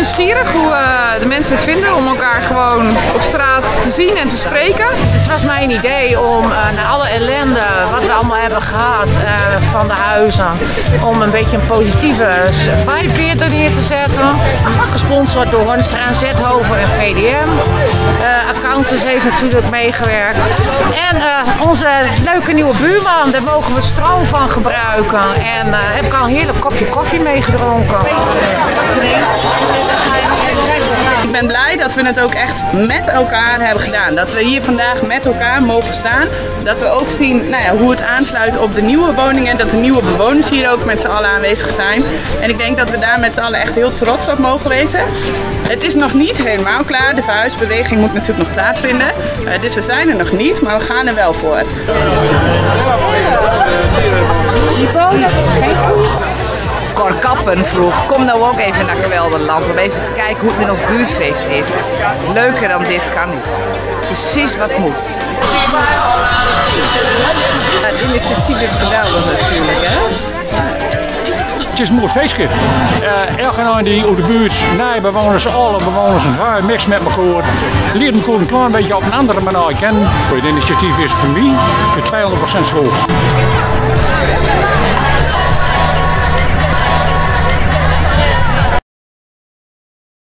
nieuwsgierig hoe eh, de mensen het vinden om elkaar gewoon op straat te zien en te spreken. Het was mijn idee om uh, na alle ellende wat we allemaal hebben gehad uh, van de huizen, om een beetje een positieve vibe weer neer te zetten. Gesponsord door Hornstra Zethoven en VDM. Accountants heeft natuurlijk meegewerkt. En onze leuke nieuwe buurman, daar mogen we stroom van gebruiken. En heb ik al een heerlijk kopje koffie meegedronken. Ik ben blij dat we het ook echt met elkaar hebben gedaan. Dat we hier vandaag met elkaar mogen staan. Dat we ook zien nou ja, hoe het aansluit op de nieuwe woningen. Dat de nieuwe bewoners hier ook met z'n allen aanwezig zijn. En ik denk dat we daar met z'n allen echt heel trots op mogen wezen. Het is nog niet helemaal klaar. De verhuisbeweging moet natuurlijk nog plaatsvinden. Uh, dus we zijn er nog niet, maar we gaan er wel voor. Vroeg, kom nou ook even naar Gewelderland om even te kijken hoe het met ons buurtfeest is. Leuker dan dit kan niet. Precies wat moet. Het initiatief is geweldig natuurlijk, hè? Het is een mooi feestje. Uh, elke die op de buurt, nabewoners, alle bewoners, een mix met elkaar. Leert elkaar een klein beetje op een andere manier kennen. Het initiatief is voor mij voor 200% school.